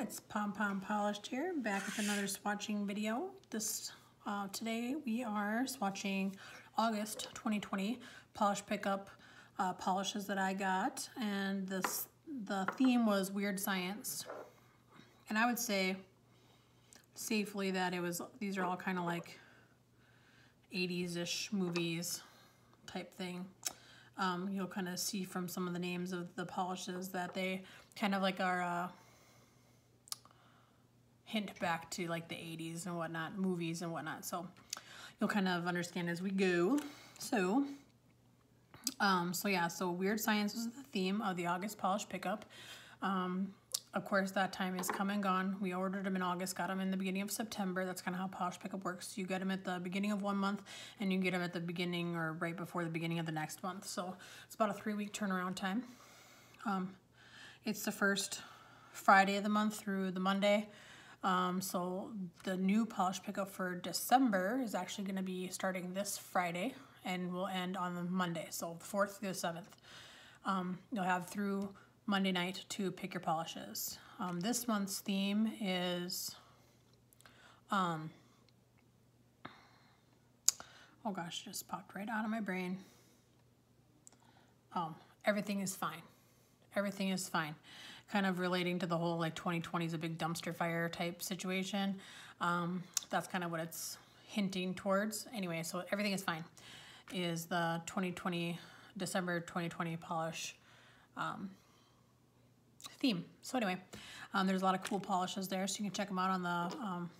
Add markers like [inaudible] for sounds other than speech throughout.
it's Pom Pom Polished here, back with another swatching video. This uh, Today we are swatching August 2020 polish pickup uh, polishes that I got, and this the theme was Weird Science. And I would say safely that it was, these are all kind of like 80s-ish movies type thing. Um, you'll kind of see from some of the names of the polishes that they kind of like are uh, hint back to like the 80s and whatnot, movies and whatnot. So you'll kind of understand as we go. So, um, so yeah, so Weird Science was the theme of the August Polish Pickup. Um, of course, that time is come and gone. We ordered them in August, got them in the beginning of September. That's kind of how Polish Pickup works. You get them at the beginning of one month, and you get them at the beginning or right before the beginning of the next month. So it's about a three-week turnaround time. Um, it's the first Friday of the month through the Monday. Um, so the new polish pickup for December is actually going to be starting this Friday and will end on the Monday, so the 4th through the 7th. Um, you'll have through Monday night to pick your polishes. Um, this month's theme is, um, oh gosh, just popped right out of my brain. Um, everything is fine. Everything is fine kind of relating to the whole like 2020 is a big dumpster fire type situation. Um, that's kind of what it's hinting towards. Anyway, so everything is fine is the 2020, December 2020 polish um, theme. So anyway, um, there's a lot of cool polishes there, so you can check them out on the um,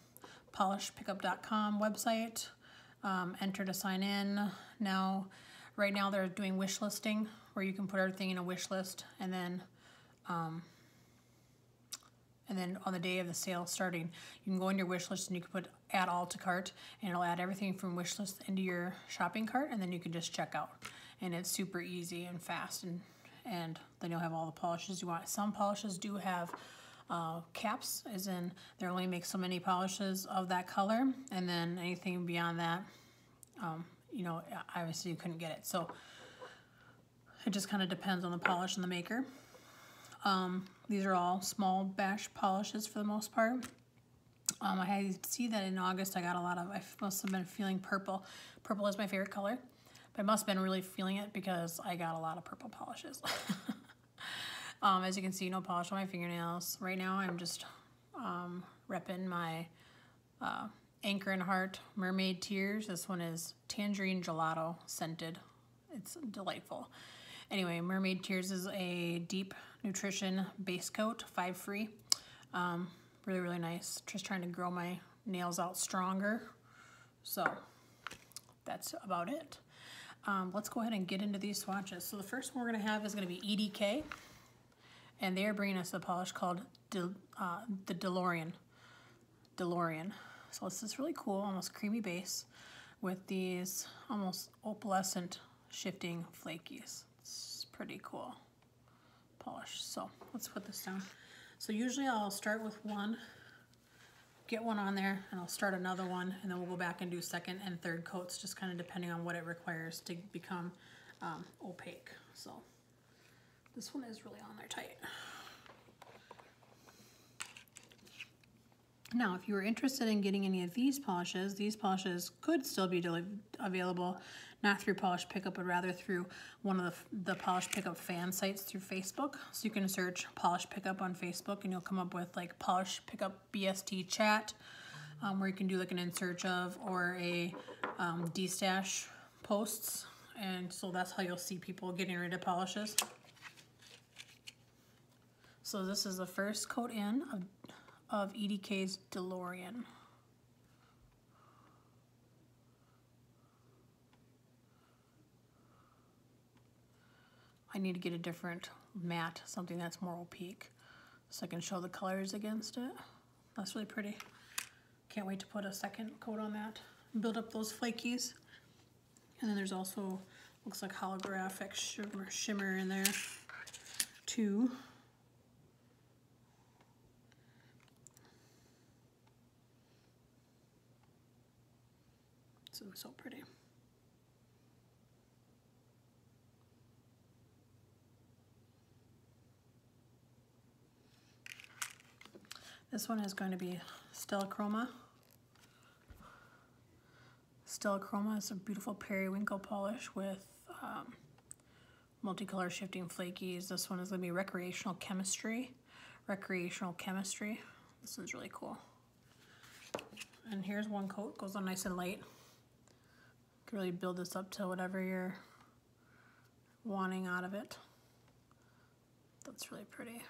polishpickup.com website. Um, enter to sign in. Now, right now they're doing wish listing where you can put everything in a wish list and then um, and then on the day of the sale starting, you can go in your wish list and you can put add all to cart and it'll add everything from wish list into your shopping cart and then you can just check out. And it's super easy and fast and, and then you'll have all the polishes you want. Some polishes do have uh, caps, as in they only make so many polishes of that color and then anything beyond that, um, you know, obviously you couldn't get it. So it just kind of depends on the polish and the maker. Um, these are all small bash polishes for the most part. Um, I see that in August I got a lot of, I must have been feeling purple. Purple is my favorite color, but I must have been really feeling it because I got a lot of purple polishes. [laughs] um, as you can see, no polish on my fingernails. Right now I'm just um, repping my uh, Anchor and Heart Mermaid Tears. This one is Tangerine Gelato scented. It's delightful. Anyway, Mermaid Tears is a deep nutrition base coat, five free. Um, really, really nice. Just trying to grow my nails out stronger. So that's about it. Um, let's go ahead and get into these swatches. So the first one we're gonna have is gonna be EDK. And they're bringing us a polish called De, uh, the DeLorean. DeLorean. So it's this really cool, almost creamy base with these almost opalescent shifting flakies It's pretty cool polish. So let's put this down. So usually I'll start with one, get one on there, and I'll start another one, and then we'll go back and do second and third coats, just kind of depending on what it requires to become um, opaque. So this one is really on there tight. Now, if you are interested in getting any of these polishes, these polishes could still be available, not through Polish Pickup, but rather through one of the, the Polish Pickup fan sites through Facebook. So you can search Polish Pickup on Facebook and you'll come up with like Polish Pickup BST chat, um, where you can do like an in search of or a um, de-stash posts. And so that's how you'll see people getting rid of polishes. So this is the first coat in of of EDK's DeLorean. I need to get a different matte, something that's more opaque, so I can show the colors against it. That's really pretty. Can't wait to put a second coat on that. Build up those flakies. And then there's also, looks like holographic shimmer, shimmer in there too. So, pretty. This one is going to be Stella Chroma. Stella Chroma is a beautiful periwinkle polish with um, multicolor shifting flakies. This one is going to be Recreational Chemistry. Recreational Chemistry. This is really cool. And here's one coat, goes on nice and light. Really build this up to whatever you're wanting out of it. That's really pretty.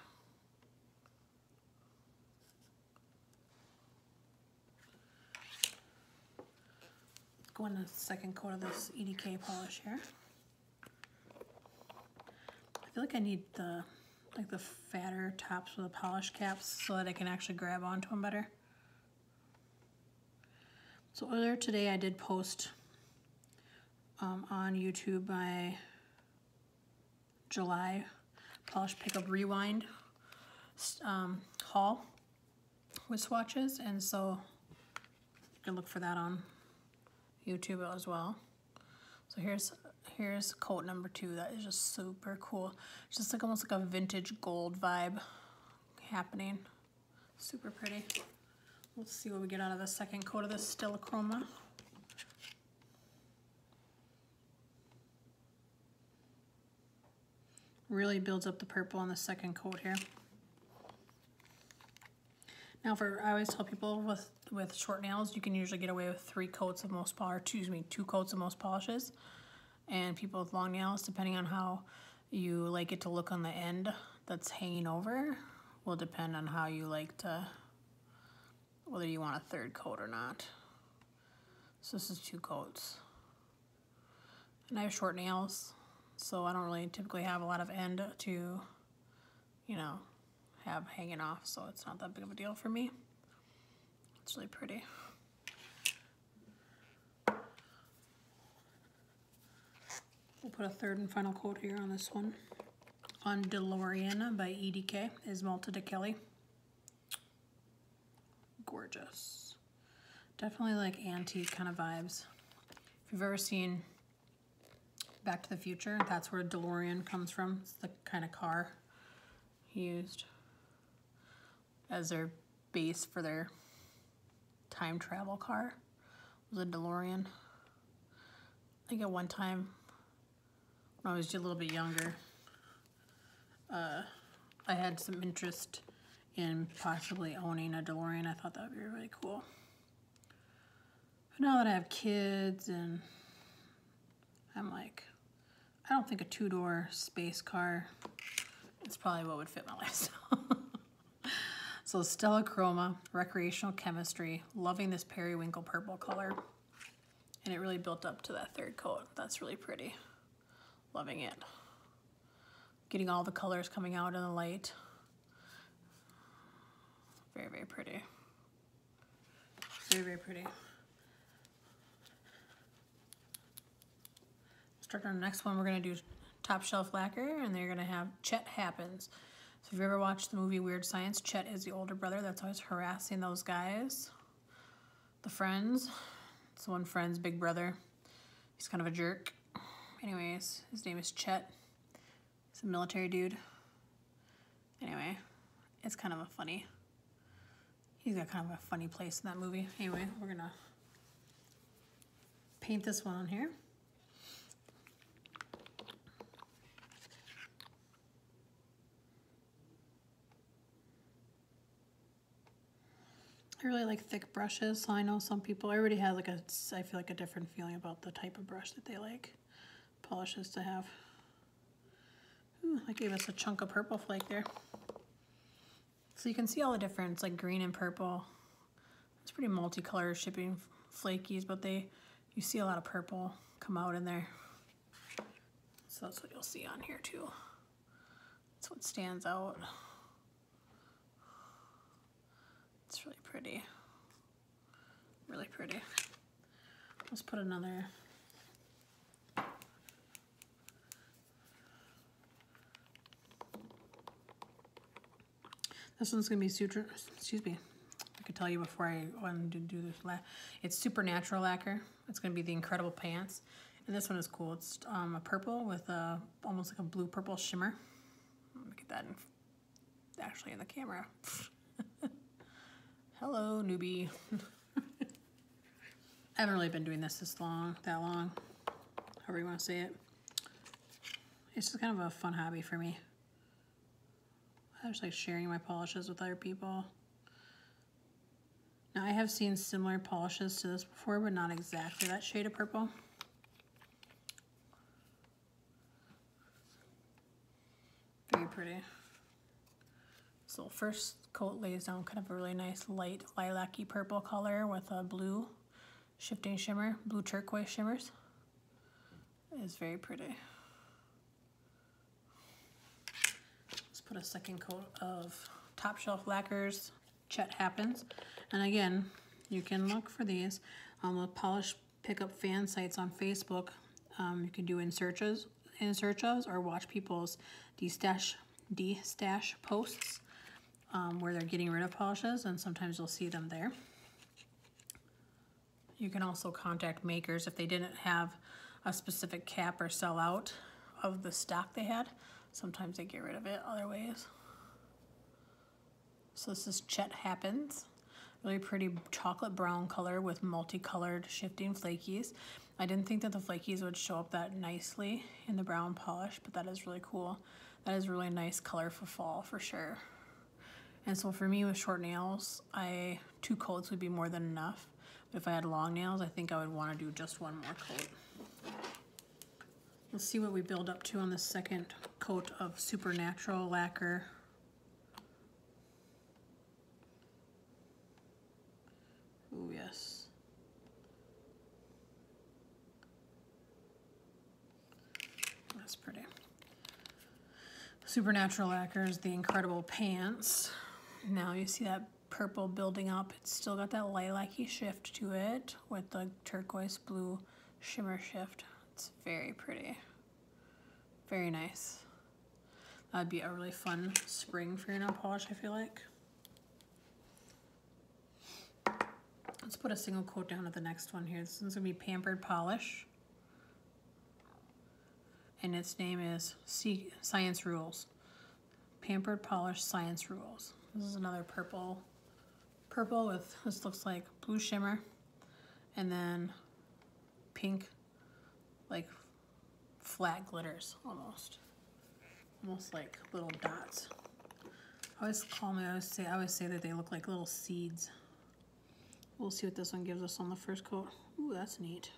Go in the second coat of this EDK polish here. I feel like I need the like the fatter tops with the polish caps so that I can actually grab onto them better. So earlier today I did post um, on YouTube my July Polish Pickup Rewind um, haul with swatches and so you can look for that on YouTube as well. So here's here's coat number two. That is just super cool. It's just like almost like a vintage gold vibe happening. Super pretty. Let's see what we get out of the second coat of this Stella Really builds up the purple on the second coat here. Now for, I always tell people with, with short nails, you can usually get away with three coats of most polish, excuse me, two coats of most polishes. And people with long nails, depending on how you like it to look on the end that's hanging over, will depend on how you like to whether you want a third coat or not. So this is two coats. And I have short nails, so I don't really typically have a lot of end to, you know, have hanging off, so it's not that big of a deal for me. It's really pretty. We'll put a third and final coat here on this one. On DeLorean by EDK is Malta de Kelly gorgeous. Definitely like antique kind of vibes. If you've ever seen Back to the Future, that's where DeLorean comes from. It's the kind of car he used as their base for their time travel car. It was a DeLorean. I think at one time, when I was a little bit younger, uh, I had some interest in possibly owning a DeLorean. I thought that would be really cool. But now that I have kids and I'm like, I don't think a two-door space car is probably what would fit my [laughs] lifestyle. so Stella Chroma, recreational chemistry, loving this periwinkle purple color. And it really built up to that third coat. That's really pretty. Loving it. Getting all the colors coming out in the light. Very, very pretty. Very, very pretty. Start the next one, we're gonna do top shelf lacquer and they're gonna have Chet Happens. So if you ever watched the movie Weird Science, Chet is the older brother that's always harassing those guys. The friends. It's the one friend's big brother. He's kind of a jerk. Anyways, his name is Chet. He's a military dude. Anyway, it's kind of a funny He's got kind of a funny place in that movie. Anyway, we're gonna paint this one on here. I really like thick brushes, so I know some people, everybody has like a, I feel like a different feeling about the type of brush that they like polishes to have. Ooh, that gave us a chunk of purple flake there. So you can see all the difference, like green and purple. It's pretty multicolor shipping flakies, but they you see a lot of purple come out in there. So that's what you'll see on here too. That's what stands out. It's really pretty. Really pretty. Let's put another This one's gonna be suture, excuse me. I could tell you before I wanted to do this. It's supernatural lacquer. It's gonna be the Incredible Pants. And this one is cool. It's um, a purple with a, almost like a blue purple shimmer. Look at that in, actually in the camera. [laughs] Hello, newbie. [laughs] I haven't really been doing this this long, that long, however you want to say it. It's just kind of a fun hobby for me. I just like sharing my polishes with other people. Now I have seen similar polishes to this before, but not exactly that shade of purple. Very pretty. So first coat lays down kind of a really nice light lilac-y purple color with a blue shifting shimmer, blue turquoise shimmers. It's very pretty. Let's put a second coat of top shelf lacquers, Chet Happens. And again, you can look for these on the Polish Pickup fan sites on Facebook. Um, you can do in searches, in search or watch people's de-stash, de-stash posts um, where they're getting rid of polishes, and sometimes you'll see them there. You can also contact makers if they didn't have a specific cap or sell out of the stock they had. Sometimes they get rid of it other ways. So this is Chet Happens. Really pretty chocolate brown color with multicolored shifting flakies. I didn't think that the flakies would show up that nicely in the brown polish, but that is really cool. That is really nice color for fall for sure. And so for me with short nails, I two coats would be more than enough. But if I had long nails, I think I would want to do just one more coat. Let's see what we build up to on the second coat of Supernatural lacquer. Oh yes. That's pretty. Supernatural lacquers, the incredible pants. Now you see that purple building up. It's still got that lilac-y shift to it with the turquoise blue shimmer shift. It's very pretty. Very nice. That'd be a really fun spring for your nail polish, I feel like. Let's put a single coat down at the next one here. This one's gonna be Pampered Polish. And its name is C Science Rules. Pampered Polish Science Rules. This is another purple, purple with, this looks like blue shimmer, and then pink, like flat glitters almost. Almost like little dots. I always call me, I always say, I always say that they look like little seeds. We'll see what this one gives us on the first coat. Ooh, that's neat.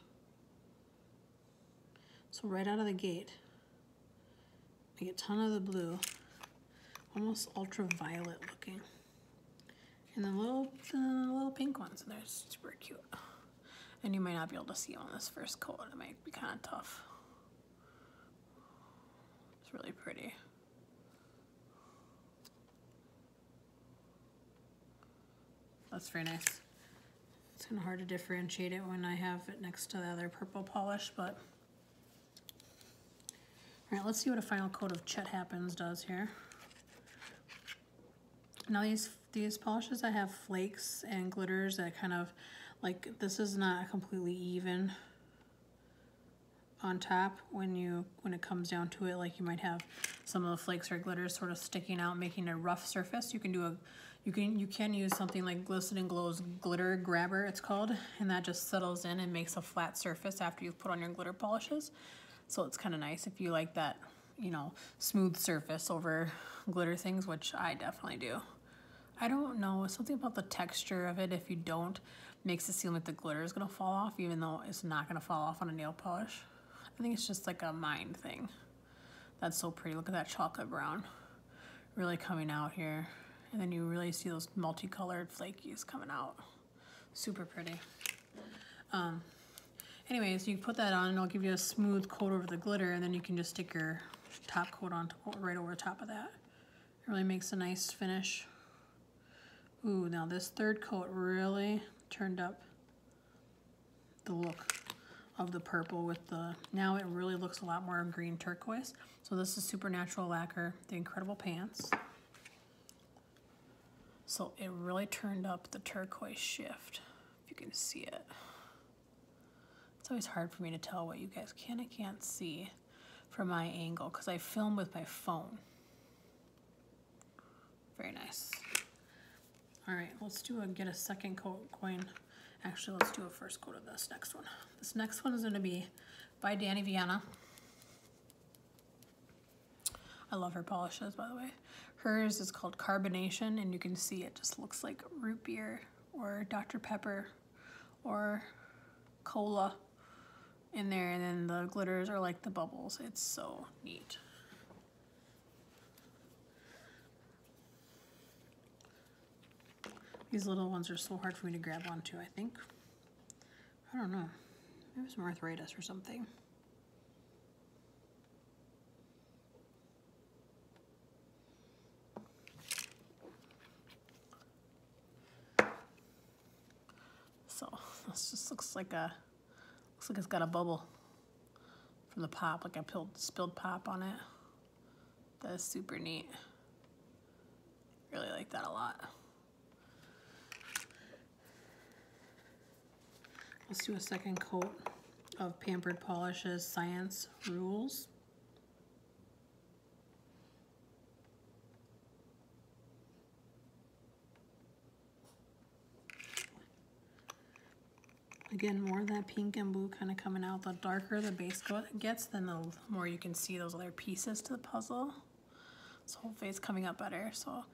So right out of the gate, we get a ton of the blue almost ultraviolet looking. And the little, the little pink ones in there, super cute. And you might not be able to see them on this first coat. It might be kind of tough. It's really pretty. That's very nice. It's kind of hard to differentiate it when I have it next to the other purple polish, but all right, let's see what a final coat of Chet Happens does here. Now these these polishes I have flakes and glitters that kind of like this is not completely even on top when you when it comes down to it. Like you might have some of the flakes or glitters sort of sticking out making a rough surface. You can do a you can you can use something like glisten and glows glitter grabber it's called and that just settles in and makes a flat surface after you've put on your glitter polishes. So it's kind of nice if you like that you know smooth surface over glitter things which I definitely do I don't know, something about the texture of it, if you don't, makes it seem like the glitter is gonna fall off, even though it's not gonna fall off on a nail polish. I think it's just like a mind thing. That's so pretty, look at that chocolate brown. Really coming out here. And then you really see those multicolored flakies coming out. Super pretty. Um, anyways, you put that on and it'll give you a smooth coat over the glitter and then you can just stick your top coat on right over top of that. It really makes a nice finish. Ooh, now this third coat really turned up the look of the purple with the, now it really looks a lot more green turquoise. So this is Supernatural Lacquer, the Incredible Pants. So it really turned up the turquoise shift, if you can see it. It's always hard for me to tell what you guys can and can't see from my angle because I film with my phone. Very nice. All right, let's do a, get a second coat coin. Actually, let's do a first coat of this next one. This next one is gonna be by Danny Viana. I love her polishes, by the way. Hers is called Carbonation, and you can see it just looks like root beer or Dr. Pepper or cola in there, and then the glitters are like the bubbles. It's so neat. These little ones are so hard for me to grab onto, I think. I don't know. Maybe some arthritis or something. So [laughs] this just looks like a looks like it's got a bubble from the pop, like I spilled spilled pop on it. That is super neat. Really like that a lot. Let's do a second coat of Pampered Polishes Science Rules. Again, more of that pink and blue kind of coming out. The darker the base gets, then the more you can see those other pieces to the puzzle. So hopefully it's coming up better. So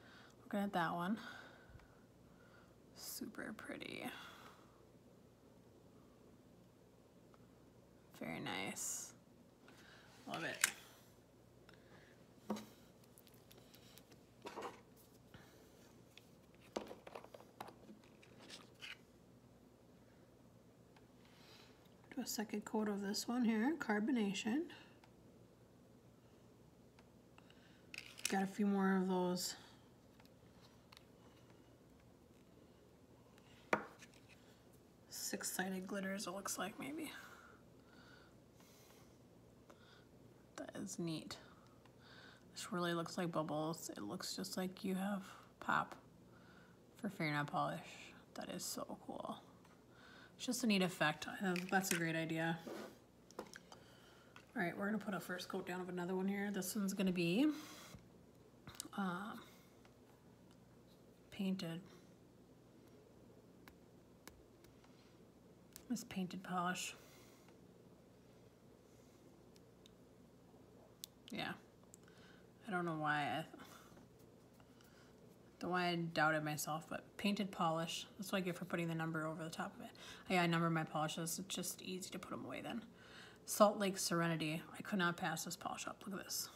looking at that one. Super pretty. Very nice. Love it. A second coat of this one here, carbonation. Got a few more of those six-sided glitters it looks like maybe. That is neat. This really looks like bubbles. It looks just like you have pop for fingernail polish. That is so cool. Just a neat effect. That's a great idea. All right, we're gonna put a first coat down of another one here. This one's gonna be uh, painted. This painted polish. Yeah. I don't know why I the why I doubted myself, but painted polish. That's what I get for putting the number over the top of it. Yeah, I number my polishes. It's just easy to put them away then. Salt Lake Serenity. I could not pass this polish up. Look at this.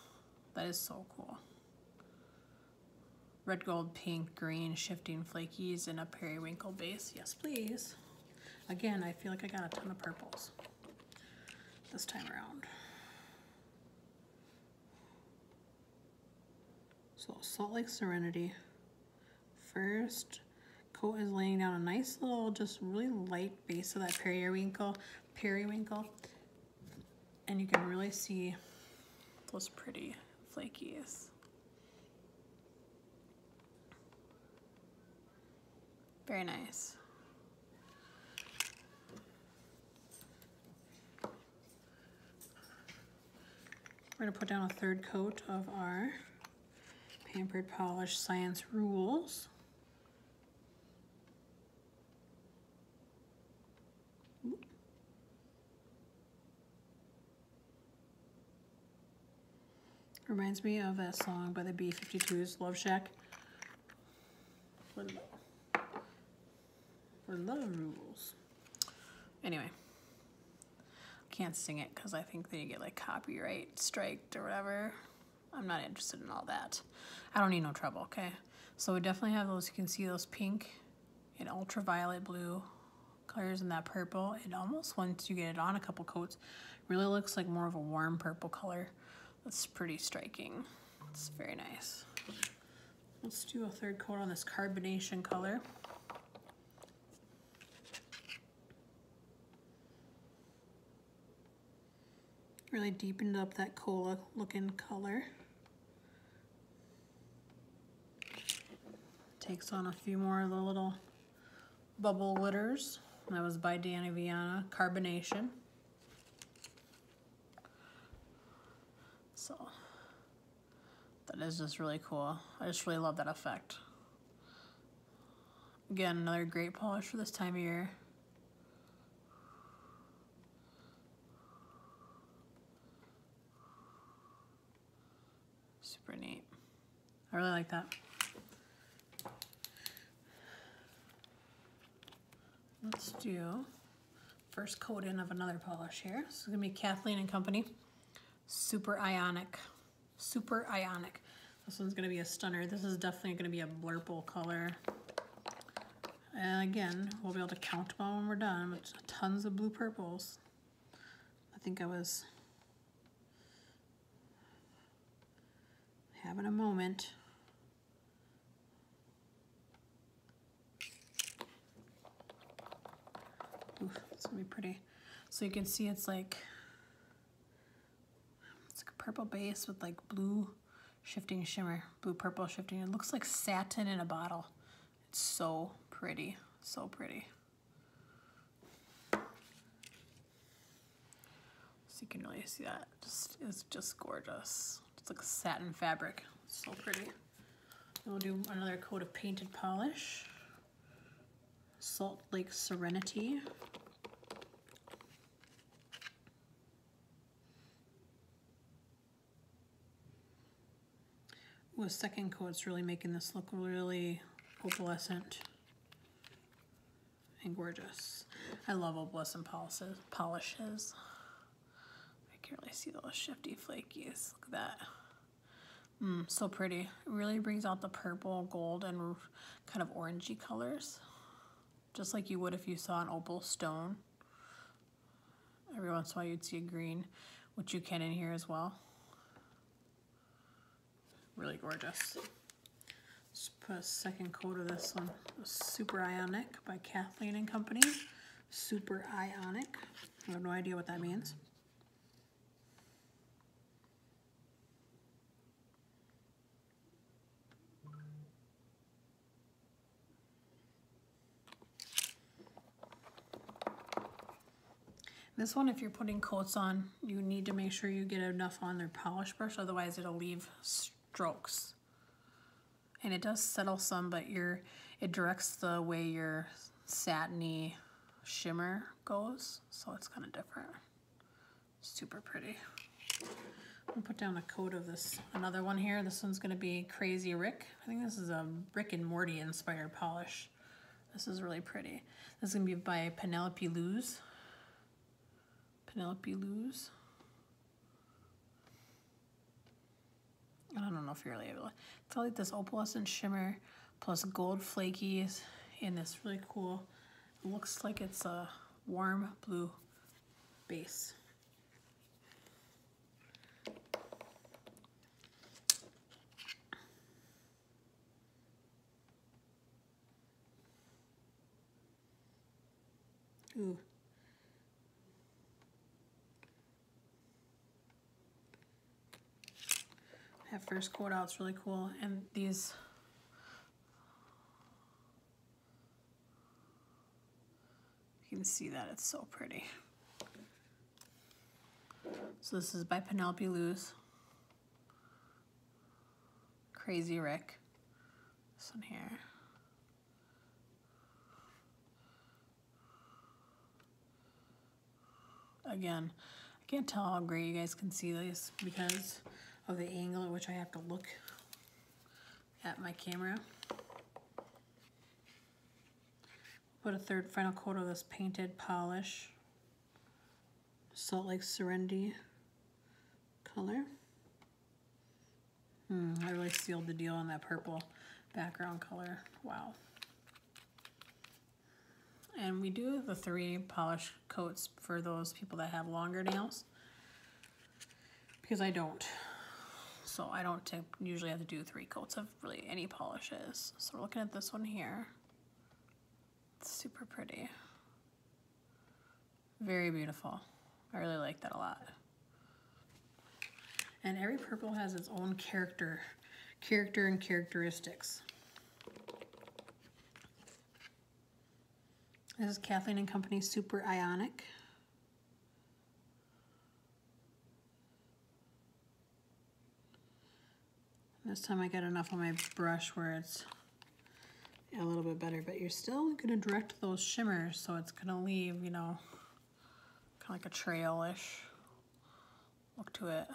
That is so cool. Red, gold, pink, green, shifting flakies, and a periwinkle base. Yes, please. Again, I feel like I got a ton of purples this time around. So Salt Lake Serenity. First coat is laying down a nice little, just really light base of that periwinkle, periwinkle. And you can really see those pretty flakies. Very nice. We're gonna put down a third coat of our Pampered Polish Science Rules. Reminds me of that song by the B-52s, Love Shack. For love. For love rules. Anyway. Can't sing it because I think they get like copyright striked or whatever. I'm not interested in all that. I don't need no trouble, okay? So we definitely have those, you can see those pink and ultraviolet blue colors and that purple. It almost, once you get it on a couple coats, really looks like more of a warm purple color. That's pretty striking. It's very nice. Let's do a third coat on this carbonation color. Really deepened up that cola looking color. Takes on a few more of the little bubble glitters. That was by Danny Viana, Carbonation. So that is just really cool. I just really love that effect. Again, another great polish for this time of year. Super neat. I really like that. Let's do first coat in of another polish here. This is gonna be Kathleen and Company. Super Ionic. Super Ionic. This one's gonna be a stunner. This is definitely gonna be a blurple color. And again, we'll be able to count them all when we're done. But tons of blue purples. I think I was having a moment. Be pretty. So you can see it's like it's like a purple base with like blue shifting shimmer, blue purple shifting. It looks like satin in a bottle. It's so pretty, so pretty. So you can really see that. Just It's just gorgeous. It's like satin fabric. So pretty. Then we'll do another coat of painted polish. Salt Lake Serenity. A second coat's really making this look really opalescent and gorgeous. I love opalescent polishes. polishes. I can't really see those shifty flakies. Look at that. Mm, so pretty. It really brings out the purple, gold, and kind of orangey colors. Just like you would if you saw an opal stone. Every once in a while you'd see a green, which you can in here as well. Really gorgeous. Let's put a second coat of this one. Super Ionic by Kathleen and Company. Super Ionic. I have no idea what that means. This one, if you're putting coats on, you need to make sure you get enough on their polish brush, otherwise it'll leave strokes. And it does settle some, but your it directs the way your satiny shimmer goes, so it's kind of different. Super pretty. I'll put down a coat of this, another one here. This one's gonna be Crazy Rick. I think this is a Rick and Morty inspired polish. This is really pretty. This is gonna be by Penelope Luz. Penelope Luz. I don't know if you're really able to. It's like this opalescent shimmer plus gold flakies in this really cool, looks like it's a warm blue base. Ooh. That first coat out's really cool. And these you can see that it's so pretty. So this is by Penelope Luz. Crazy Rick. This one here. Again, I can't tell how great you guys can see this because of the angle at which I have to look at my camera. Put a third final coat of this painted polish. Salt Lake Serenity color. Hmm, I really sealed the deal on that purple background color. Wow. And we do the three polish coats for those people that have longer nails because I don't. So I don't usually have to do three coats of really any polishes. So we're looking at this one here. It's super pretty. Very beautiful. I really like that a lot. And every purple has its own character, character and characteristics. This is Kathleen and Company Super Ionic. This time I got enough on my brush where it's a little bit better, but you're still gonna direct those shimmers, so it's gonna leave, you know, kind of like a trail-ish look to it.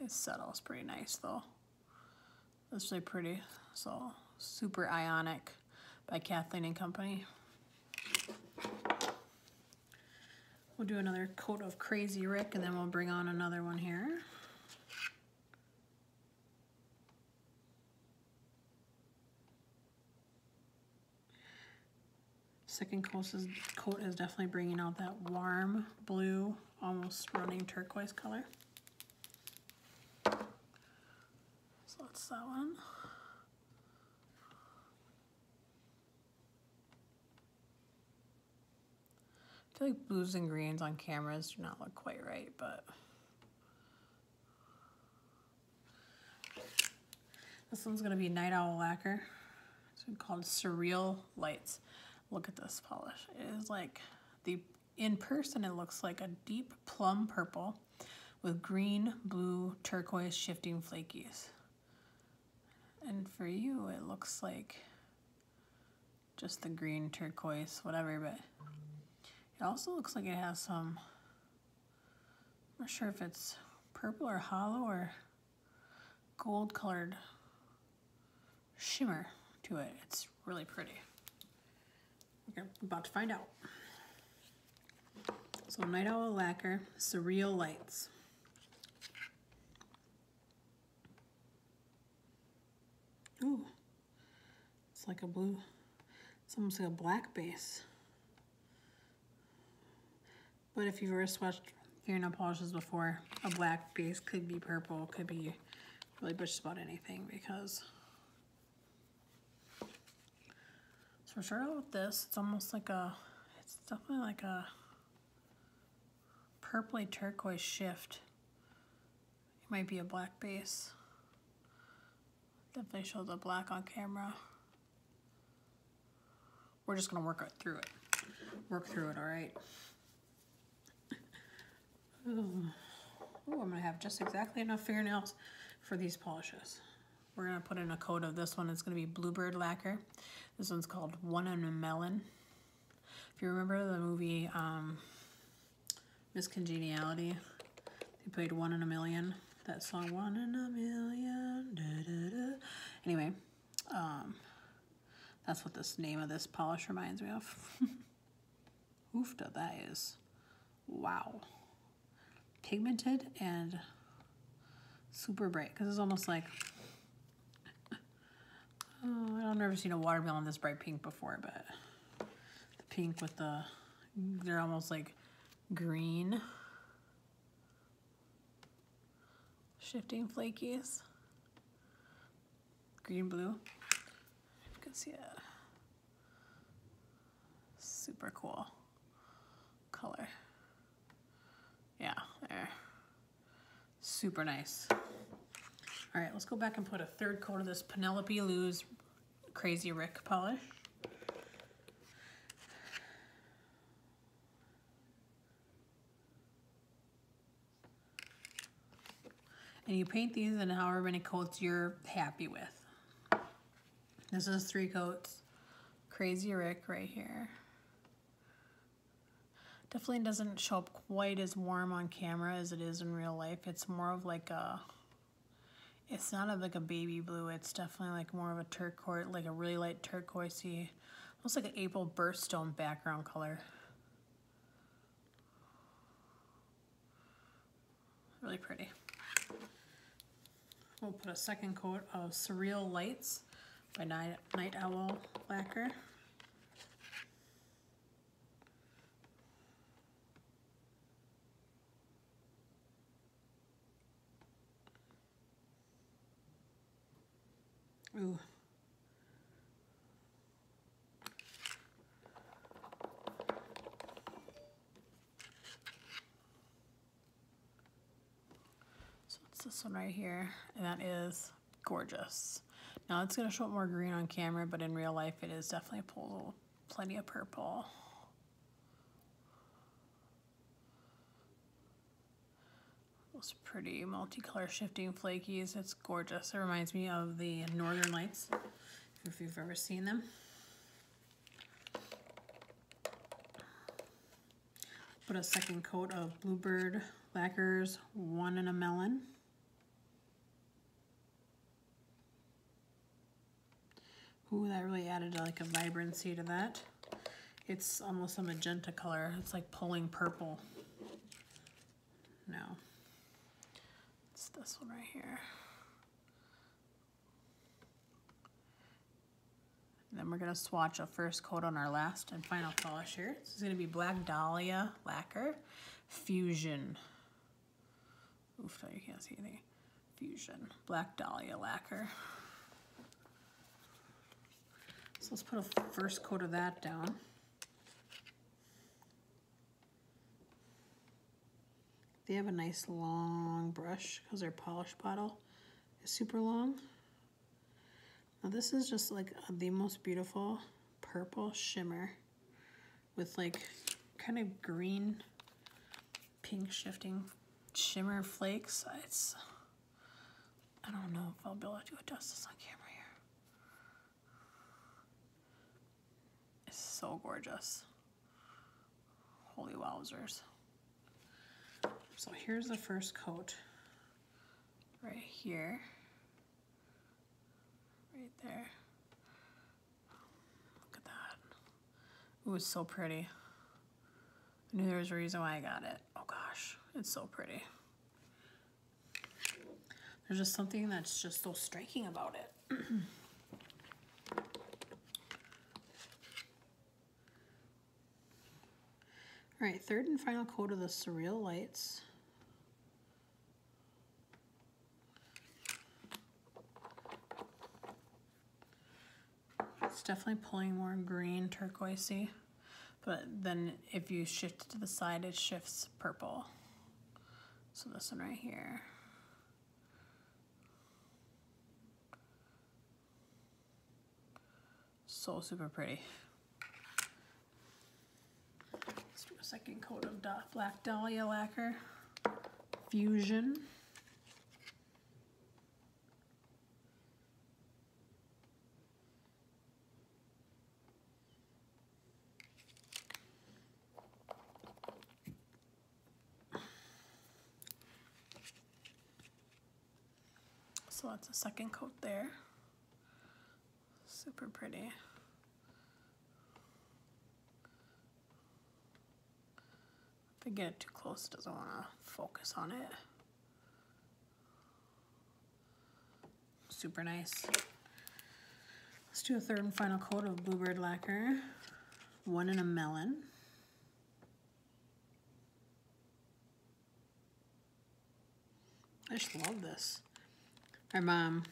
It settles pretty nice though. It's really pretty. So Super Ionic by Kathleen and Company. We'll do another coat of Crazy Rick and then we'll bring on another one here. Second coat is, coat is definitely bringing out that warm blue, almost running turquoise color. So that's that one. I feel like blues and greens on cameras do not look quite right, but this one's gonna be Night Owl Lacquer. It's called Surreal Lights. Look at this polish. It is like the in person it looks like a deep plum purple with green, blue, turquoise shifting flakies. And for you it looks like just the green turquoise, whatever, but it also looks like it has some, I'm not sure if it's purple or hollow or gold colored shimmer to it. It's really pretty. About to find out. So Night Owl Lacquer, Surreal Lights. Ooh, it's like a blue, it's almost like a black base. But if you've ever swatched fingernail polishes before, a black base could be purple, could be really just about anything because so start out with this. It's almost like a it's definitely like a purpley turquoise shift. It might be a black base. Definitely shows a black on camera. We're just gonna work through it. Work through it, all right? Ooh, I'm gonna have just exactly enough fingernails for these polishes. We're gonna put in a coat of this one. It's gonna be Bluebird Lacquer. This one's called One in a Melon. If you remember the movie um, Miss Congeniality, they played One in a Million. That song, One in a Million. Da, da, da. Anyway, um, that's what this name of this polish reminds me of. [laughs] Oofta, that is. Wow pigmented and super bright because it's almost like oh, I've never seen a watermelon this bright pink before, but the pink with the they're almost like green shifting flakies. Green blue. You can see it. Super cool color. Yeah, there. Super nice. All right, let's go back and put a third coat of this Penelope Luz Crazy Rick polish. And you paint these in however many coats you're happy with. This is three coats. Crazy Rick right here. Definitely doesn't show up quite as warm on camera as it is in real life. It's more of like a, it's not a, like a baby blue. It's definitely like more of a turquoise, like a really light turquoisey, almost like an April birthstone background color. Really pretty. We'll put a second coat of Surreal Lights by Night, Night Owl Lacquer. Ooh. So it's this one right here, and that is gorgeous. Now it's gonna show up more green on camera, but in real life it is definitely pull plenty of purple. Those pretty multicolor shifting flakies. It's gorgeous. It reminds me of the Northern Lights, if you've ever seen them. Put a second coat of Bluebird lacquers, one in a melon. Ooh, that really added like a vibrancy to that. It's almost a magenta color. It's like pulling purple. No. This one right here. And then we're gonna swatch a first coat on our last and final polish here. This is gonna be Black Dahlia Lacquer Fusion. Oof, you can't see anything. Fusion, Black Dahlia Lacquer. So let's put a first coat of that down. They have a nice long brush because their polish bottle is super long. Now this is just like the most beautiful purple shimmer with like kind of green pink shifting shimmer flakes. It's, I don't know if I'll be able to do it justice on camera here. It's so gorgeous. Holy wowzers. So here's the first coat right here, right there. Look at that. Ooh, it's so pretty. I knew there was a reason why I got it. Oh gosh, it's so pretty. There's just something that's just so striking about it. [clears throat] All right, third and final coat of the Surreal Lights. It's definitely pulling more green turquoisey, but then if you shift it to the side, it shifts purple. So this one right here. So super pretty. Let's do a second coat of Black Dahlia lacquer. Fusion. So that's a second coat there. Super pretty. If I get it too close, it doesn't want to focus on it. Super nice. Let's do a third and final coat of Bluebird lacquer. One in a melon. I just love this. Our mom,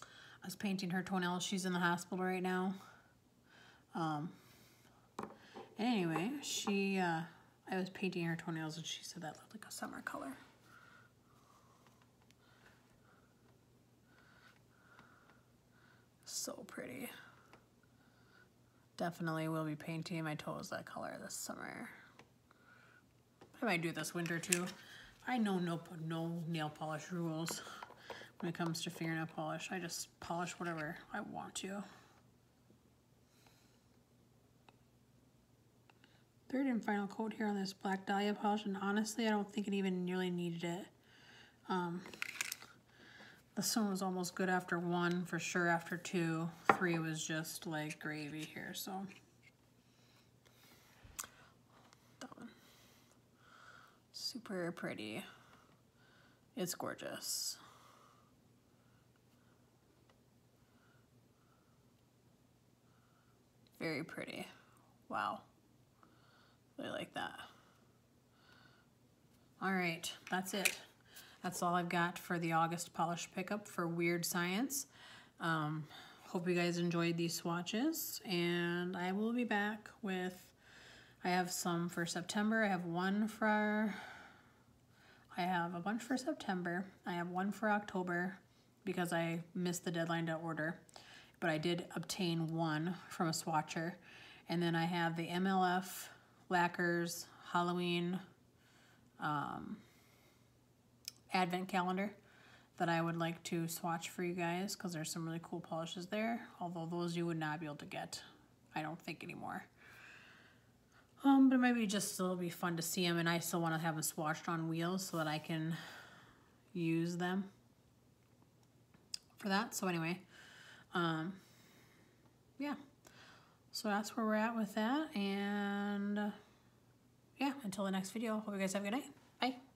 I was painting her toenails. She's in the hospital right now. Um, anyway, she, uh, I was painting her toenails and she said that looked like a summer color. So pretty. Definitely will be painting my toes that color this summer. I might do this winter too. I know no, no nail polish rules when it comes to fingernail polish. I just polish whatever I want to. Third and final coat here on this Black Dahlia polish, and honestly, I don't think it even nearly needed it. Um, this one was almost good after one, for sure after two. Three was just like gravy here, so. Super pretty. It's gorgeous. Very pretty. Wow. Really like that. All right, that's it. That's all I've got for the August polish pickup for Weird Science. Um, hope you guys enjoyed these swatches, and I will be back with, I have some for September. I have one for I have a bunch for September. I have one for October because I missed the deadline to order, but I did obtain one from a swatcher. And then I have the MLF lacquers Halloween um, advent calendar that I would like to swatch for you guys because there's some really cool polishes there. Although those you would not be able to get, I don't think anymore. Um, but maybe just it'll be fun to see them, and I still want to have them swatched on wheels so that I can use them for that. So anyway, um, yeah. So that's where we're at with that, and uh, yeah, until the next video. Hope you guys have a good night. Bye.